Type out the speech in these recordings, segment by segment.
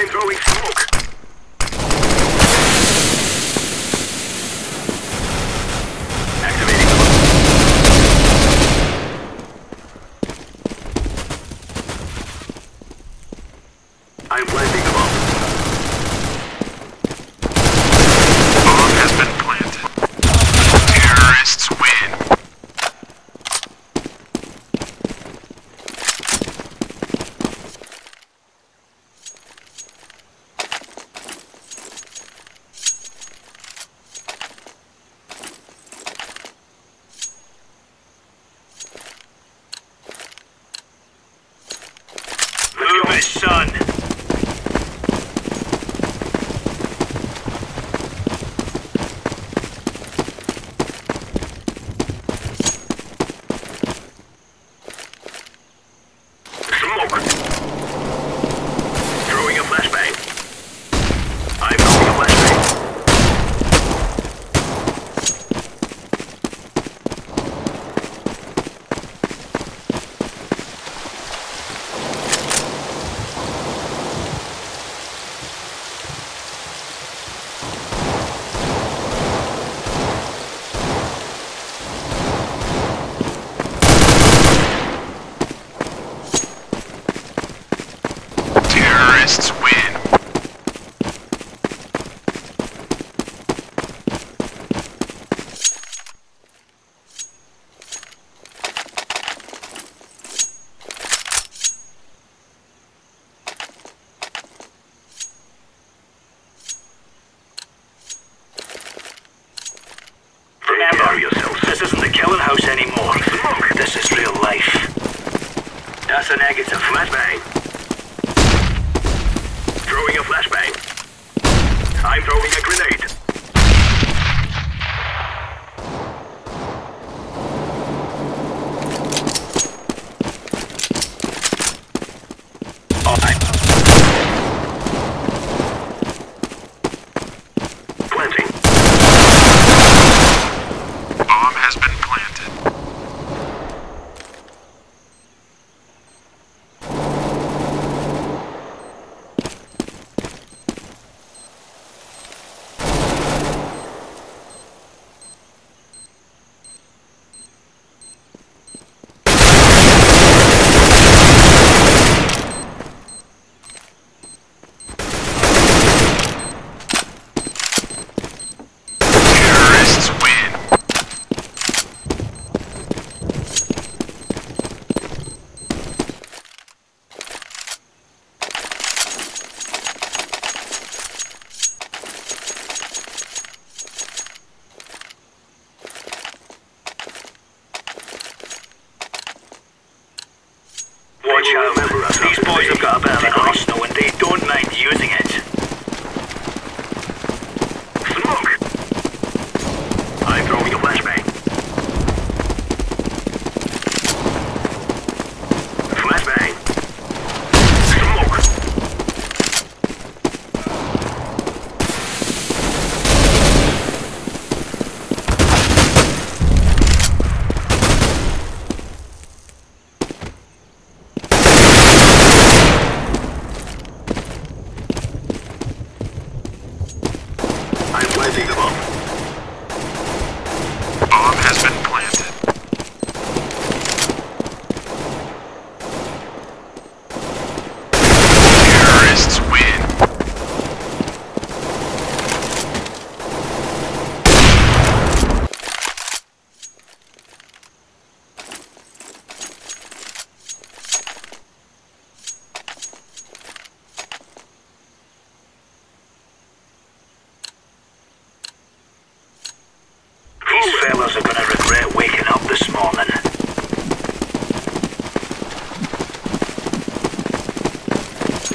I'm throwing smoke. Activating I'm planting the bomb. Bomb has been planted. Terrorists win. Move it, son. Smoke. Throwing a flashbang. I'm throwing a flashbang. Terrorists win.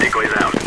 Takeaway's out.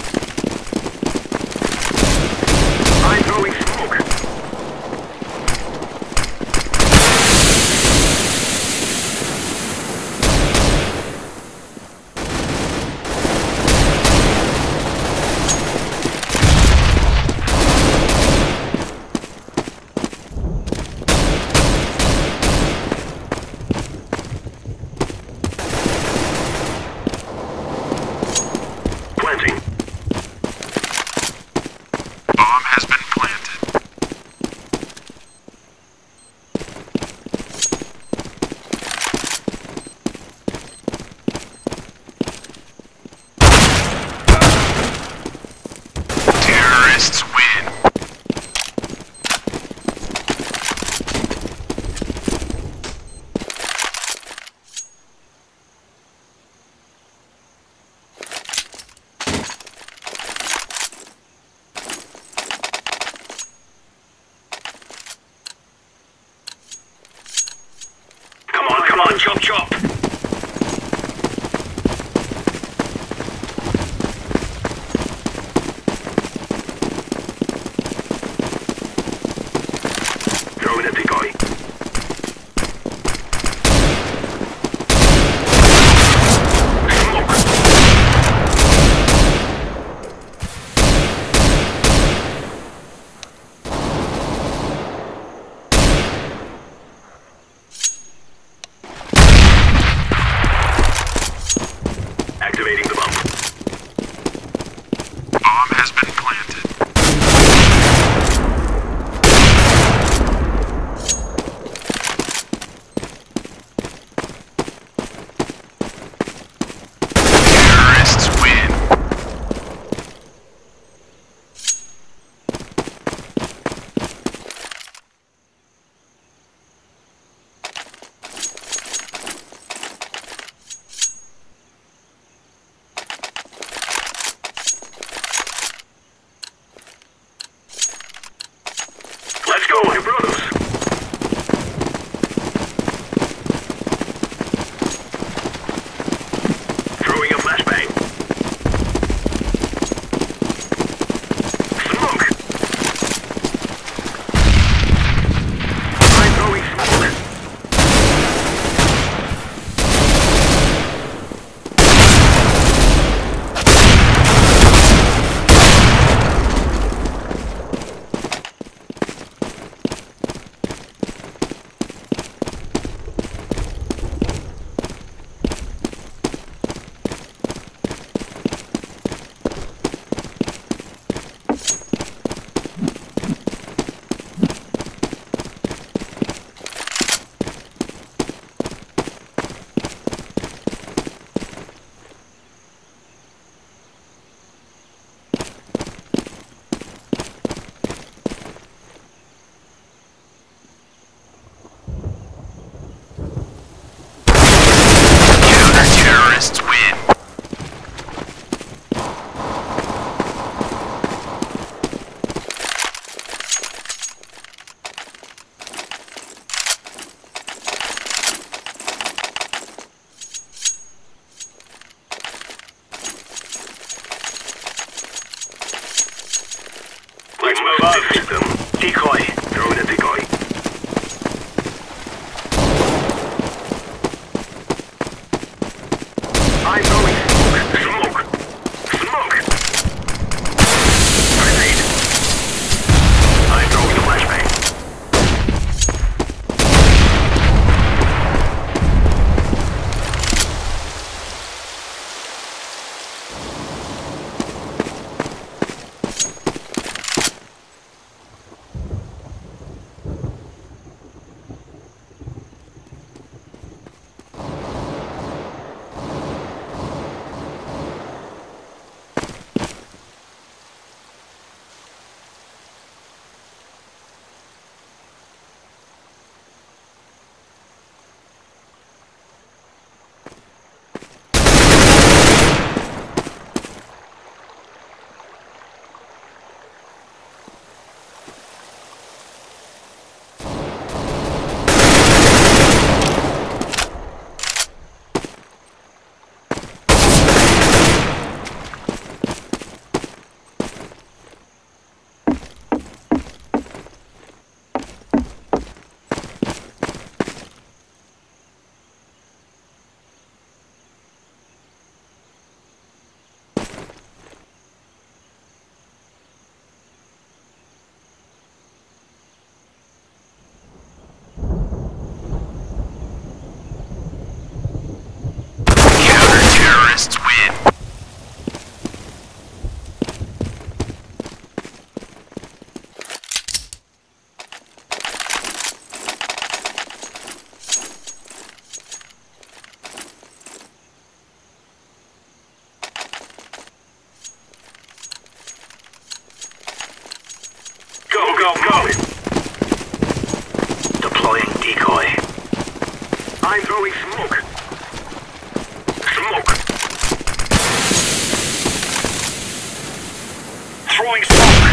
Throwing smoke.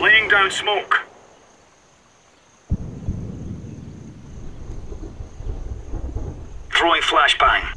Laying down smoke. Throwing flashbang.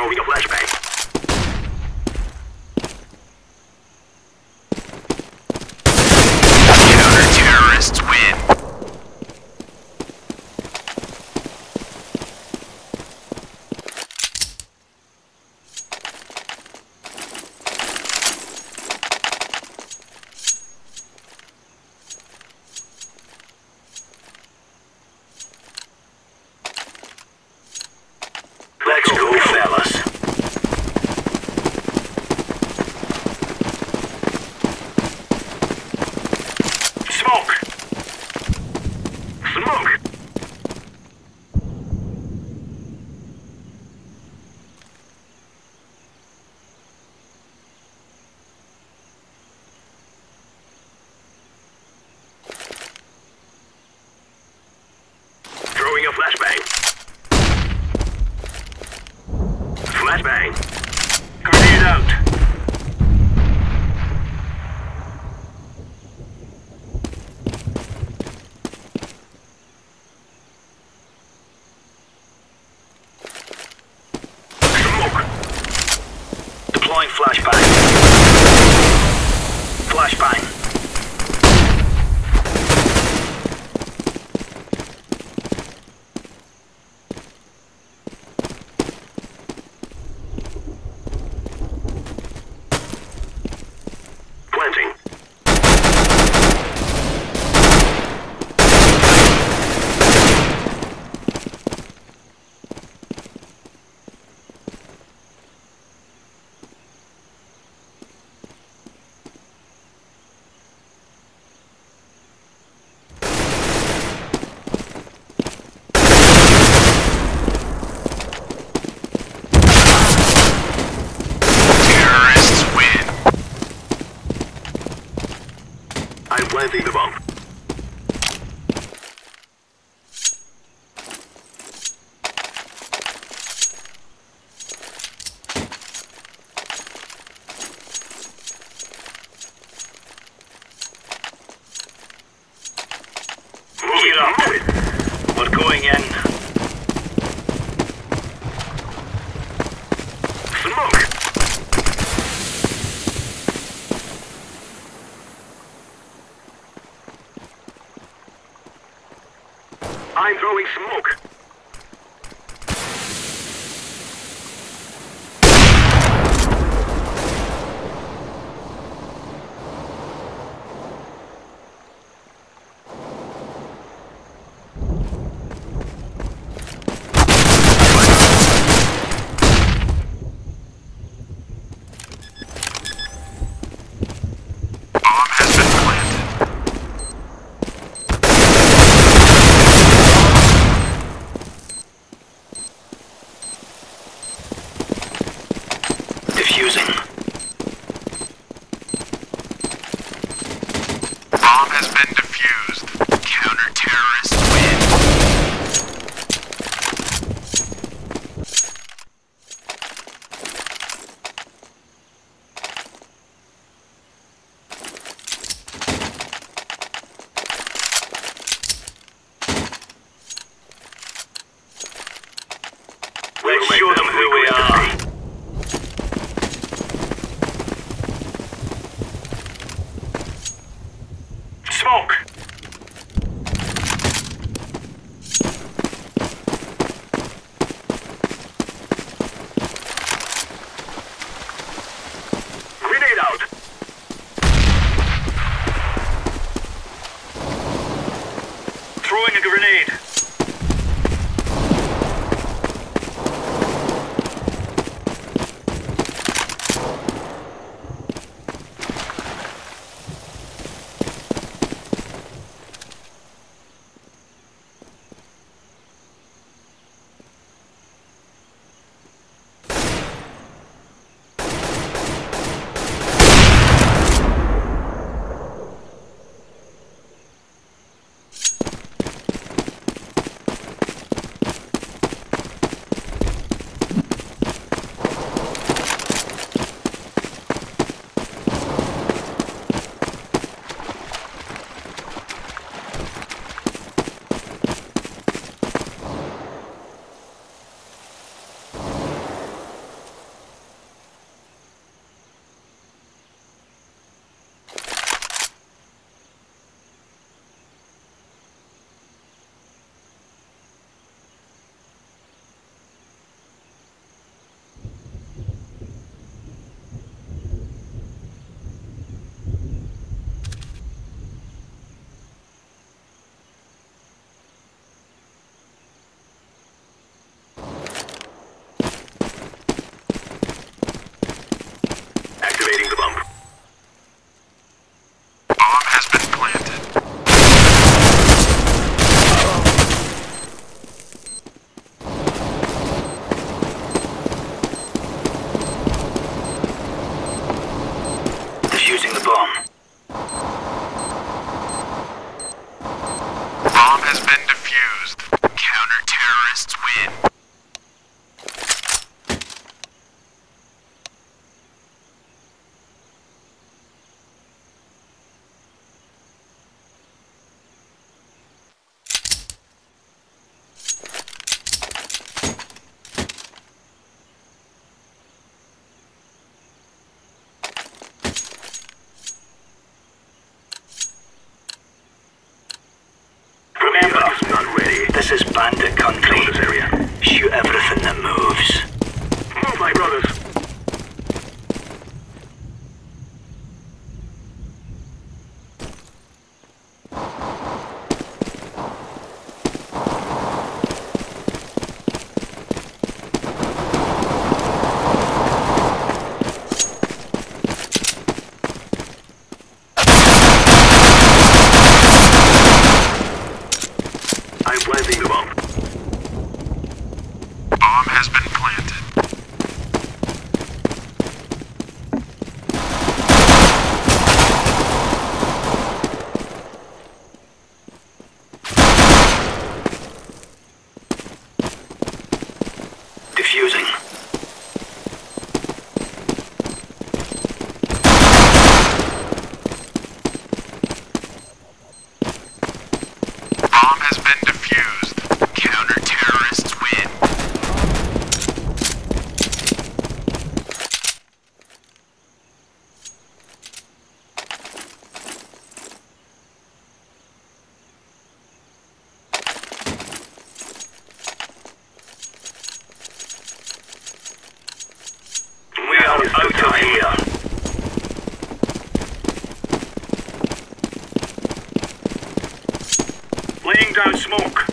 Throwing a flashbang. This is bandit country. Shoot everything that moves. Laying down smoke.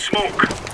smoke.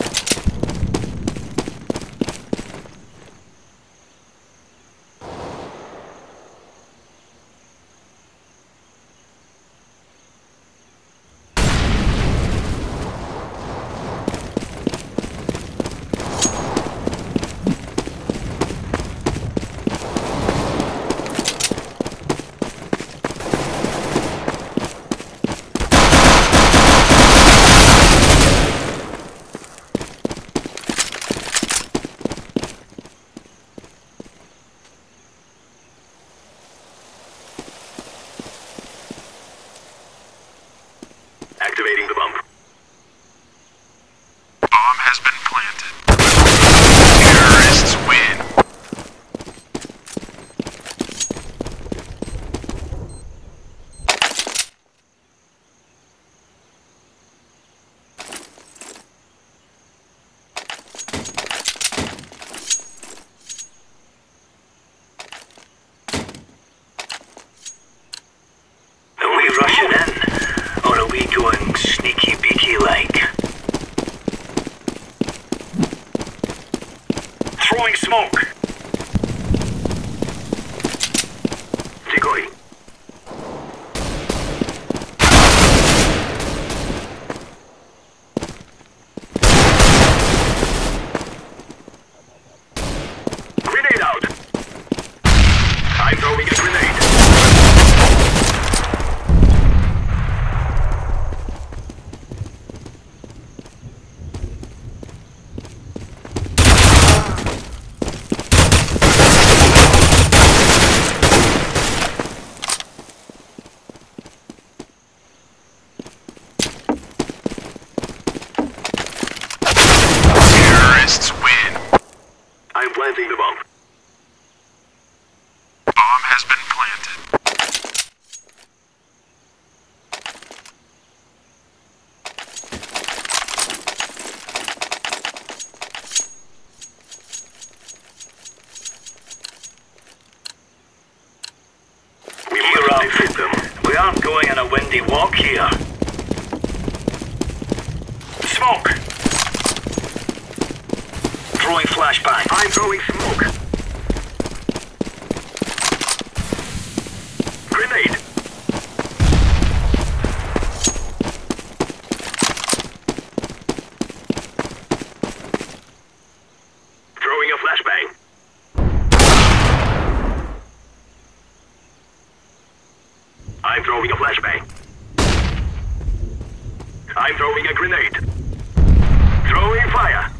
smoke. throwing a flashbang. I'm throwing a grenade. Throwing fire.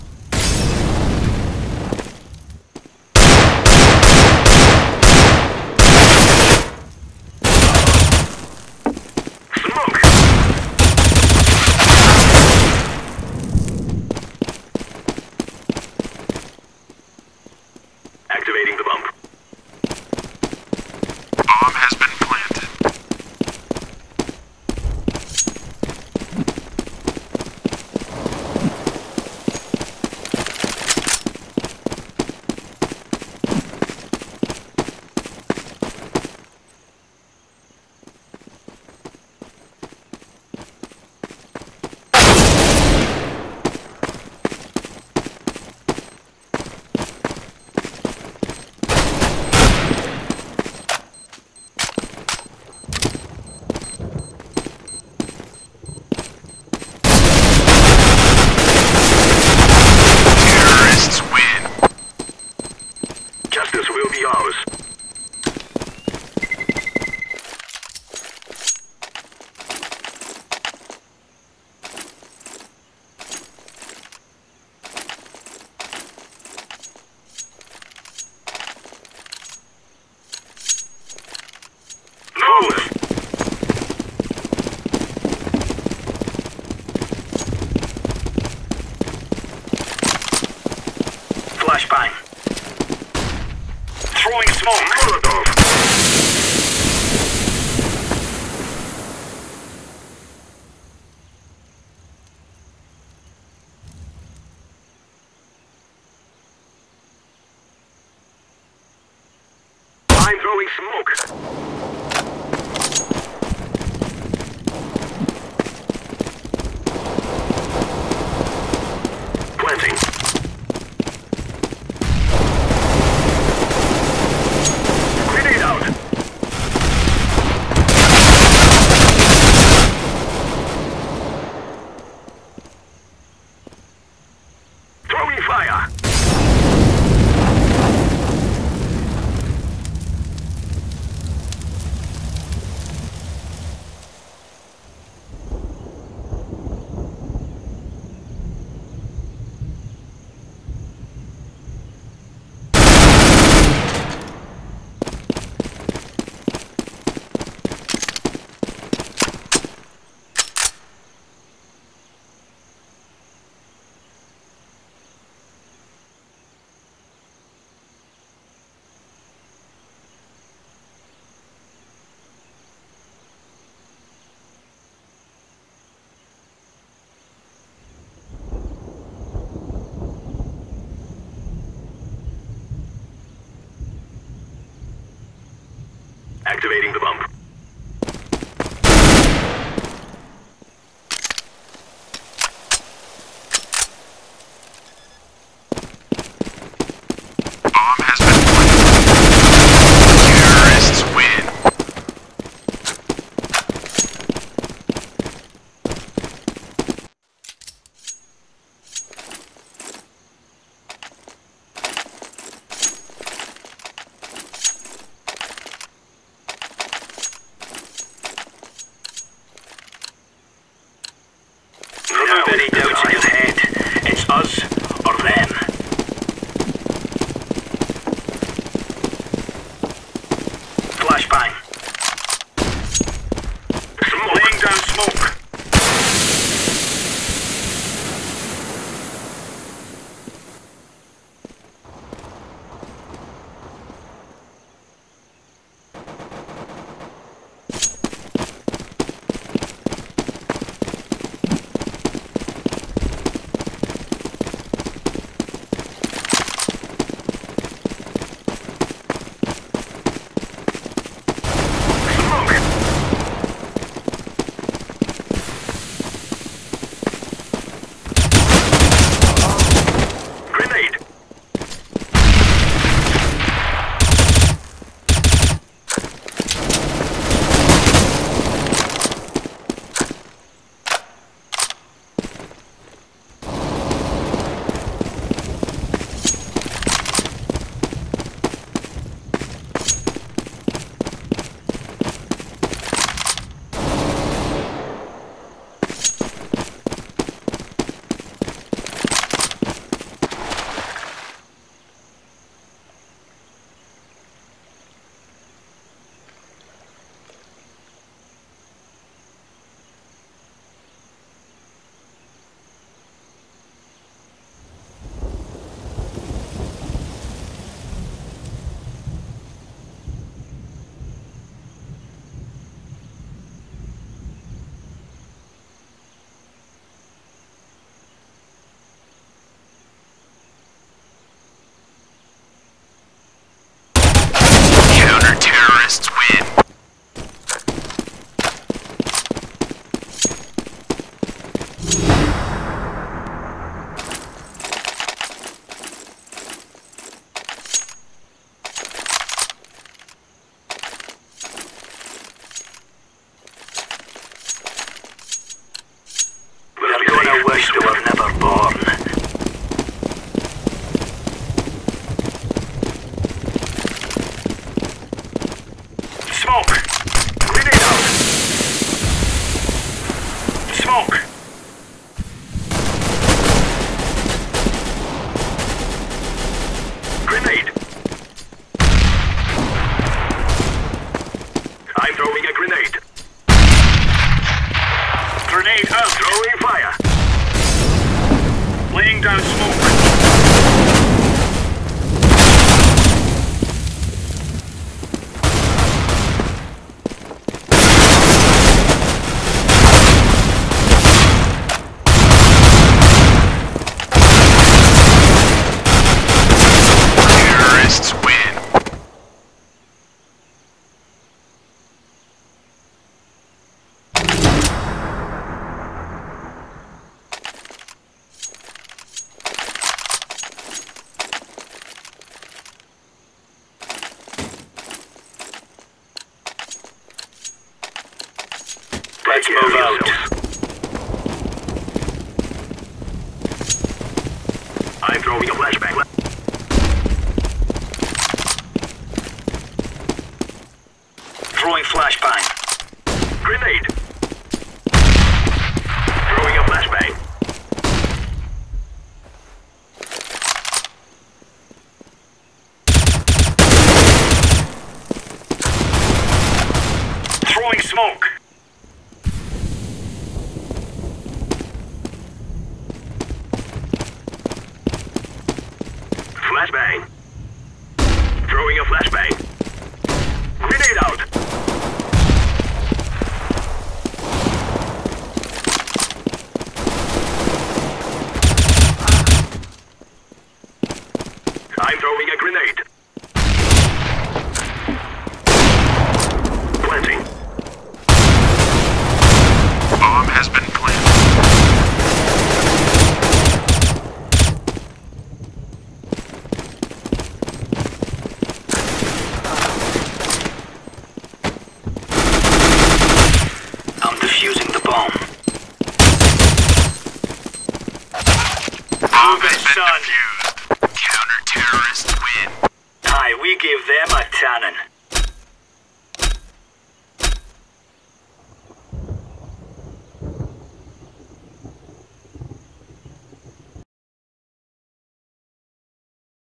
Activating the bump.